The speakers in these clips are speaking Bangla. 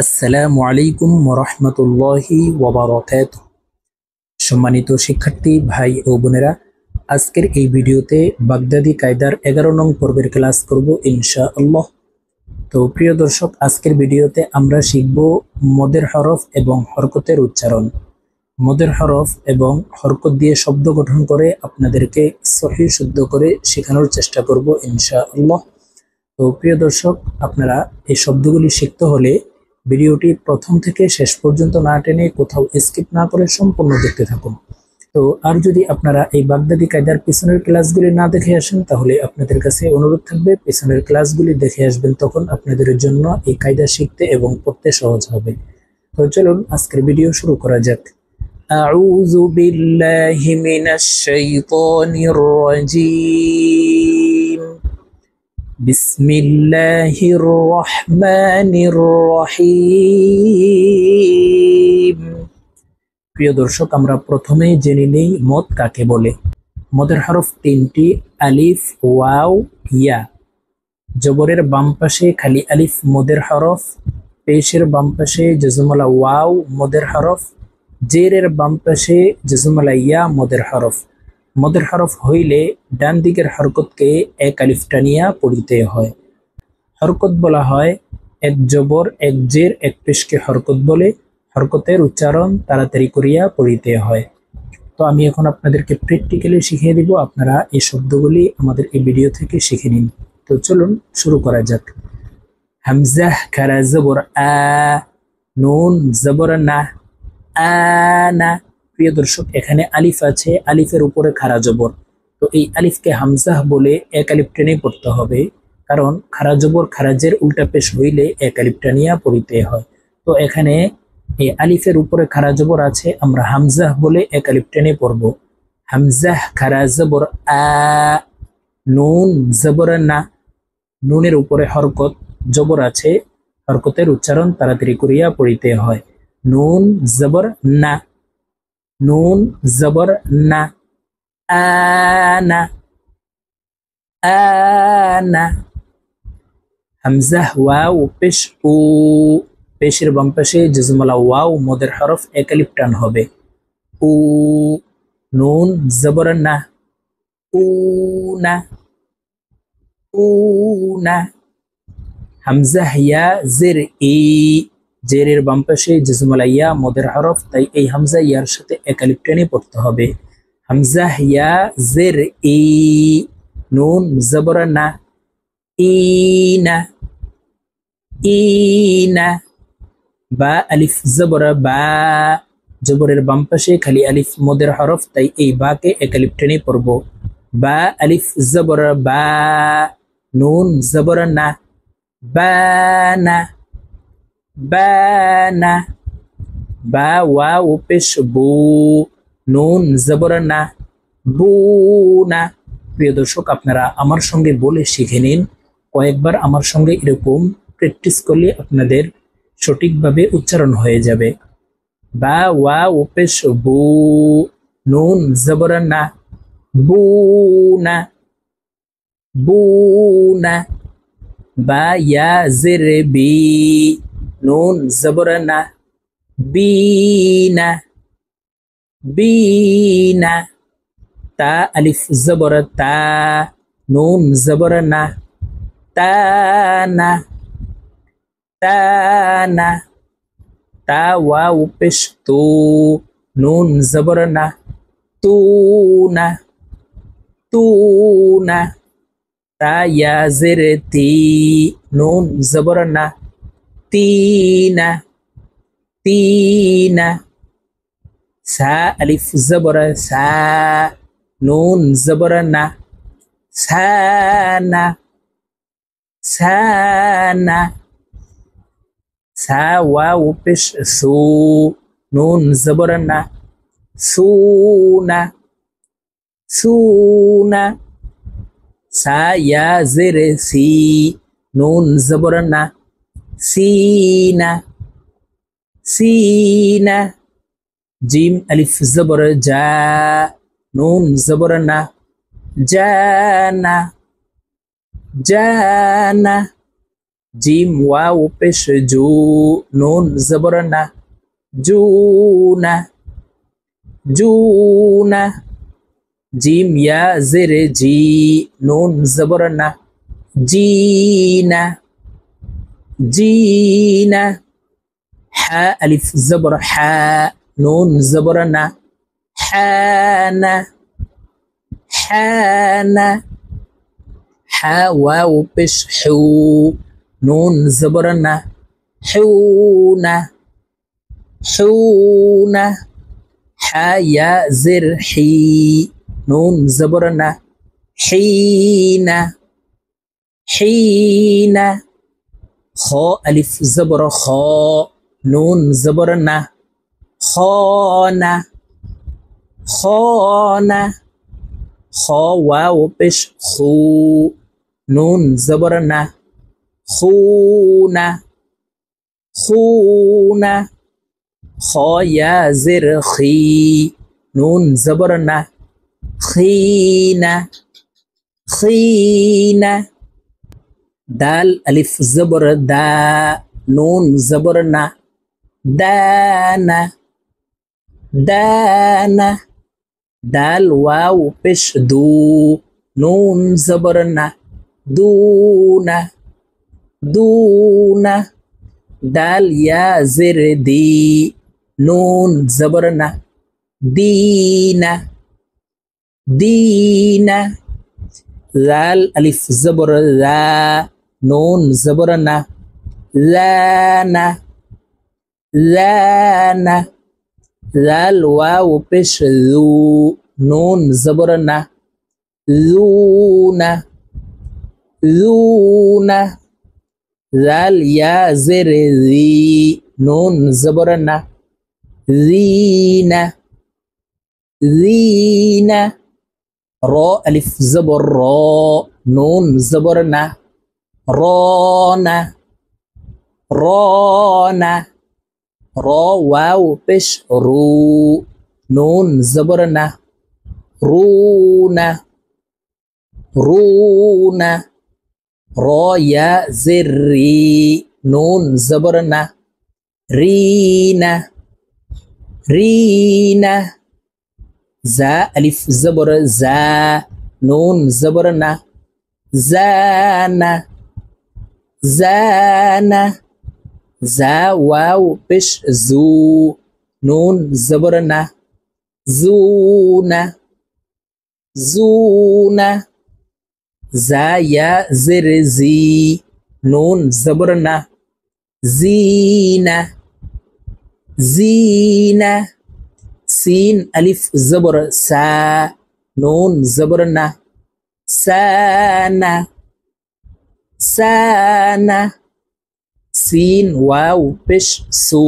আসসালামু আলাইকুম রহমতুল্লাহি ওবরাকাত সম্মানিত শিক্ষার্থী, ভাই ও বোনেরা, আজকের এই ভিডিওতে বাগদাদি কায়দার এগারো নং পর্বের ক্লাস করব ইনশা আল্লাহ তো প্রিয় দর্শক, আজকের ভিডিওতে আমরা শিখব মদের হরফ এবং হরকতের উচ্চারণ। মদের হরফ এবং হরকত দিয়ে শব্দ গঠন করে আপনাদেরকে সহি শুদ্ধ করে শেখানোর চেষ্টা করব ইনশা আল্লাহ তো প্রিয় দর্শক, আপনারা এই শব্দগুলি শিখতে হলে ভিডিওটি প্রথম থেকে শেষ পর্যন্ত না টেনে কোথাও স্কিপ না করে সম্পূর্ণ দেখতে থাকুন তো আর যদি আপনারা এই বাগদাদি কায়দার পিছনের ক্লাসগুলি না দেখে আসেন তাহলে আপনাদের কাছে অনুরোধ থাকবে পিছনের ক্লাসগুলি দেখে আসবেন তখন আপনাদের জন্য এই কায়দা শিখতে এবং পড়তে সহজ হবে তো চলুন আজকের ভিডিও শুরু করা যাক أعوذ بالله من الشيطان الرجيم بسم الله الرحمن الرحيم প্রিয় দর্শক আমরা প্রথমেই জেনে নেই মদ কাকে বলে মদের হরফ তিনটি আলিফ ওয়াও ইয়া জবরের বাম পাশে খালি আলিফ মদের হরফ পেশের বাম পাশে জজমলা ওয়াও মদের হরফ জেরের বাম পাশে জজমলা ইয়া মদের হরফ মদের হরফ হইলে ডান দিকের হরকতকে এক আলিফ টানিয়া পড়িতে হয়। হরকত বলা হয়, এক জবর, এক জের, এক পেশকে হরকত বলে। হরকতের উচ্চারণ তাড়াতাড়ি করিয়া পড়িতে হয়। তো আমি এখন আপনাদেরকে প্র্যাকটিক্যালি শিখিয়ে দিব, আপনারা এই শব্দগুলি আমাদের এই ভিডিও থেকে শিখে নিন। তো চলুন শুরু করা যাক। হামজাহ খারা জবর আ, নুন জবর না আনা প্রিয় দর্শক, এখানে আলিফ আছে, আলিফের উপরে খারা জবর। তো এই আলিফকে হামজাহ বলে এক আলিফ টেনে পড়তে হবে, কারণ খারা জবর খারাজের উল্টা পেশ হইলে এক আলিফ টানিয়া পড়িতে হয়। তো এখানে এই আলিফের উপরে খারা জবর আছে, আমরা হামজাহ বলে এক আলিফ টেনে পড়ব। হামজাহ খারা জবর আ, নুন জবর না, নুনের উপরে হরকত জবর আছে, হরকতের উচ্চারণ তাড়াতাড়ি করিয়া পড়িতে হয়। নুন জবর না নুন জবর না আনা আনা হামজাহ ওয়াও পেশ উ পেশের বাম পাশে জজমলা ওয়াও মদের হরফ একালিপ টান হবে. উ নুন জবর না উ না উ না হামজাহ ইয়া জের ই জেরের বাম পাশে জজমলা ইয়া মদের হরফ, তাই এই হামজা ইয়ার সাথে একালিপ টেনে পড়তে হবে। হামজা ইয়া জের, ই, নুন, জবর, না ইনা ইনা বা, আলিফ, জবর, বা, জবরের বাম পাশে খালি আলিফ, মদের হরফ, তাই এই বাকে একালিপ টেনে পড়ব। বা, আলিফ, জবর, বা, নুন, জবর, না, বা, না বানা বা ওয়াও পেশ বু নুন জবর না বুনা প্রিয় দর্শক, আপনারা আমার সঙ্গে বলে শিখে নিন। কয়েকবার আমার সঙ্গে এরকম প্র্যাকটিস করলে আপনাদের সঠিকভাবে উচ্চারণ হয়ে যাবে। বা ওয়া পেশ বু, নুন জবর না বুনা বুনা বা ইয়া জেরে বি নুন জবর না বিনা বিনা তা আলিফ জবর তা নুন জবর না তানা তানা তা ওয়াও পেশ তু নুন জবর না তুনা তুনা তা ইয়া জেরে তি নুন জবর না তিনা তিনা সা আলিফ জবর সা নুন জবর না সানা সানা সা ওয়াও পেশ সু নুন জবর না সুনা সুনা সা ইয়া জেরে সি নুন জবর না সিনা সিনা জিম আলিফ জবর জা নুন জবর না জানা জানা জিম ওয়াও পেশ জু নুন জবর না জুনা জুনা জিম ইয়া জের জি নুন জবর না জিনা دينا حاء ألف زبر حاء نون زبرنا حانا حانا حاء واو بش حو نون زبرنا حونا حونا حاء يا زر حي نون زبرنا حينا حينا خا الف زبر خا نون زبر نه. خانه خانه خا واو بش خو نون زبر نه. خونه خونه خا یا زر خی نون زبر نه. خینه خینه دال ألف زبر دا نون زبرنا دانا دانا. دال واو بش دو نون زبرنا دونا. دونا. دال يا زر دي نون زبرنا دينا دينا ذال ألف زبر ذا نون زبرنا. لانا لانا لال واو بش ذو نون زبرنا. ذونا ذونا لال يا زر ذي. نون زبرنا. ذينا. ذينا. ذين راء ألف زبر راء نون زبرنا. رانا رانا را واو بش رو نون زبرنا رونا رونا را يا زري نون زبرنا رينا رينا زا ألف زبر زا نون زبرنا زانا زانا زا واو بش زو نون زبرنا زونا زونا زا يا زر زي نون زبرنا زينة زينة سين ألف زبر سا نون زبرنا sana sin waw pesh su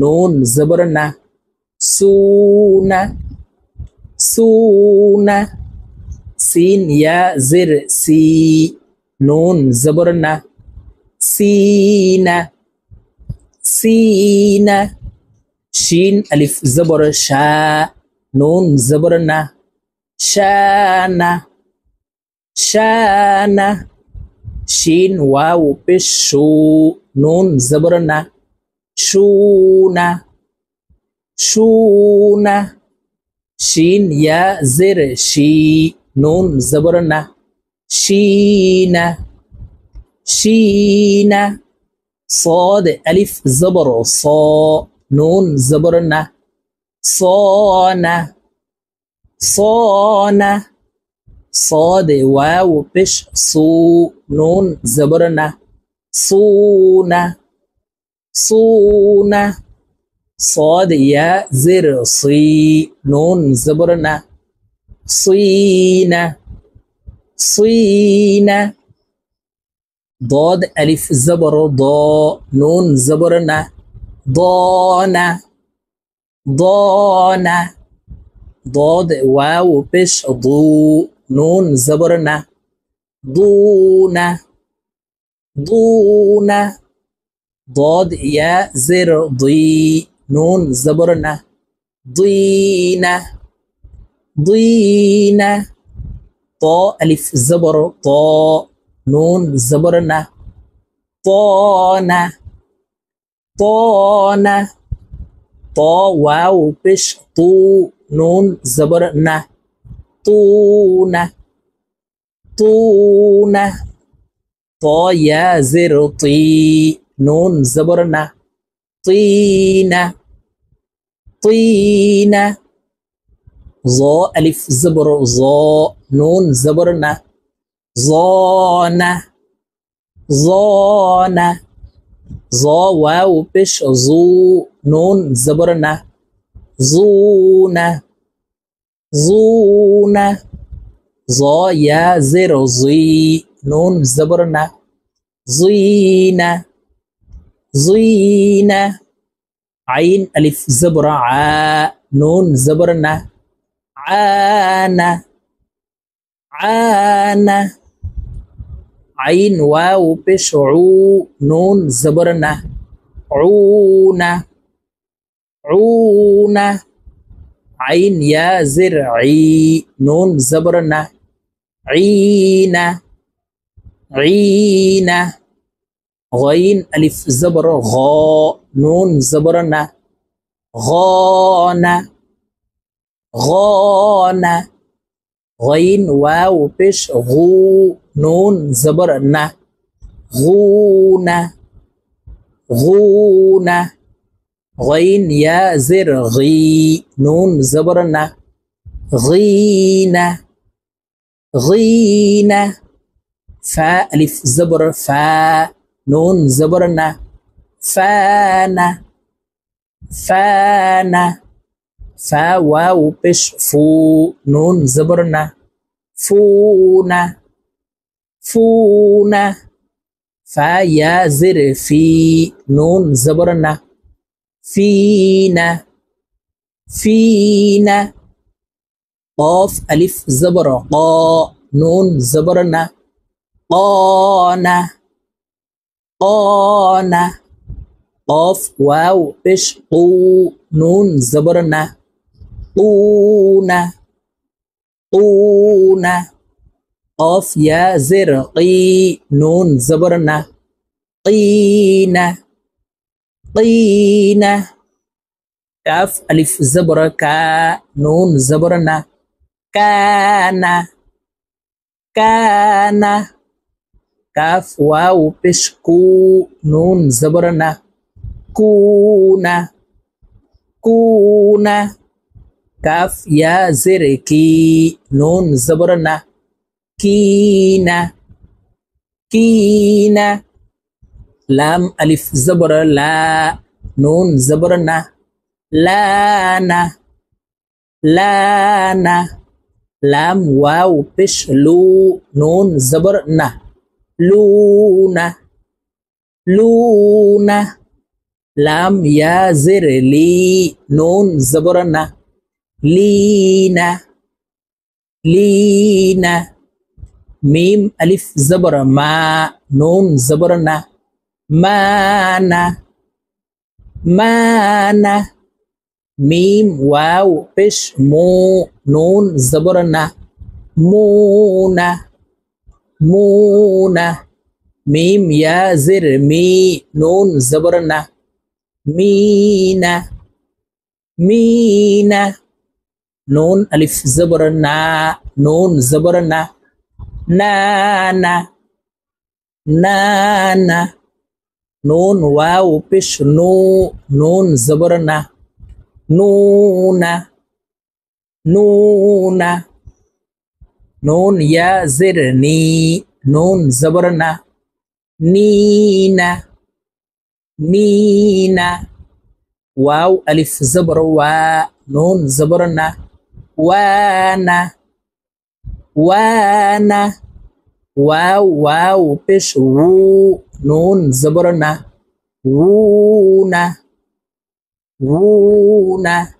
nun zabarna suna suna sin ya zir si nun zabarna sina sina shin alif zabar sha nun zabarna shana shana شين واو بشو نون زبرنا شونا شونا شين يا زر شي نون زبرنا شينا شينا صاد ألف زبر صا نون زبرنا صانا صانا صاد واو بش صو نون زبرنا. صونا صونا صاد يا زر صي نون زبرنا. صينا صينا ضاد ألف زبر ضا نون زبرنا. ضانا ضانا ضاد واو بش ضو نون زبرنا ضونا ضونا ضاد يا زر ضي نون زبرنا ضينا ضينا طاء ألف زبر طاء نون زبرنا طانة طانة طا واو পেশ তু নুন জবর طونة طونة طا يا زر طي. نون زبرنا طينة طينة ظا ألف زبر ظا نون زبرنا ظانة ظانة ظا واو بش ظو. نون زبرنا زونة زونا. ظا يا زر زي نون زبرنا. زينا. زينا. عين ألف. زبرة. ع نون. زبرنا. عانا. عانا. عين. واو. بش. عو. نون. زبرنا. عونا. عونا. عين يا زرعي نون زبرنا عينة عينة غين ألف زبر غا نون زبرنا غانا غانا غين واو بش غو. نون زبرنا غونا غونا غين يا زر غي نون زبرنا غينا غينا فا ألف زبر فا. نون زبرنا فانا. فانا. فا واو بش فو. نون زبرنا فونا. فونا. فا يا زر في. نون زبرنا فينا فينا. قاف ألف زبر قا نون زبرنا. قانا قانا. قاف واو بش قو نون زبرنا. طونا طونا قاف يا زرقي نون زبرنا. طينة طينة كاف ألف زبر كا نون زبرنا كان كان كاف واو بشكو نون زبرنا كونا كونا كاف يا زركي نون زبرنا كينا كينا লাম আলিফ জবর লা, নুন জবর না, লা না লা না, লাম ওয়াও পেশ লু, নুন জবর না, লু না লু না, লাম ইয়া লি, নুন জবর না লিনা লিনা মিম আলিফ জবর মা, নুন জবর না mana. Mana. মিম ওয়াও পেশ মো নুন জবর না মুনা মুনা মিম ইয়া জির মি নুন জবর না মিনা মিনা নুন আলিফ জবর না নুন জবর না না না না না নুন ওয়াও পেশ নু নুন জবর না নুনা নুনা নুন ইয়া জের নি নুন জবর না নীনা নীনা ওয়াও আলিফ জবর ওয়া নুন জবর না ওয়ানা ওয়ানা ওয়াও ওয়াও পেশ উ نون زبرنا. وونا. وونا.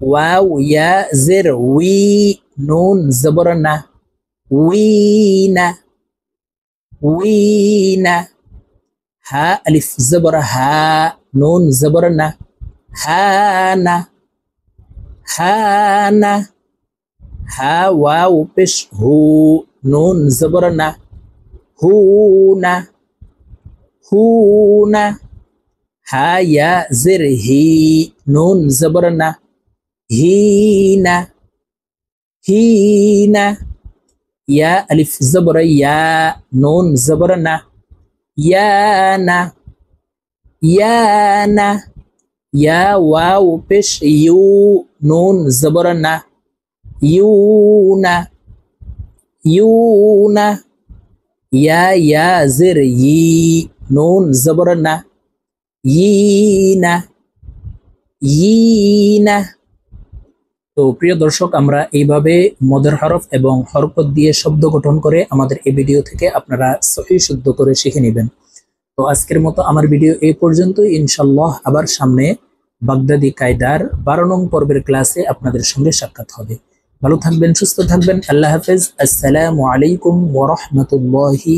واو يا زر وي نون زبرنا. وينا. وينا. ها ألف زبر ها نون زبرنا. هانا. هانا. ها واو بش هو نون زبرنا. هونا. হুনা হা ইয়া জের হি নুন জবর না হিনা হিনা ইয়া আলিফ জবর ইয়া নুন জবর না ইয়ানা ইয়ানা ইয়া ওয়াও পেশ ইউ নুন জবর না ইউনা ইউনা ইয়া ইয়া জের ই নুন জবর না ইনা ইনা তো প্রিয় দর্শক, আমরা এইভাবে মদের হরফ এবং হরকত দিয়ে শব্দ গঠন করে আমাদের এই ভিডিও থেকে আপনারা সহি শুদ্ধ করে শিখে নেবেন। তো আজকের মতো আমার ভিডিও এই পর্যন্ত ইনশাল্লাহ আবার সামনে বাগদাদি কায়দার বারো নং পর্বের ক্লাসে আপনাদের সঙ্গে সাক্ষাৎ হবে। ভালো থাকবেন, সুস্থ থাকবেন। আল্লাহ হাফেজ। আসসালামু আলাইকুম ওরহমতুল্লাহি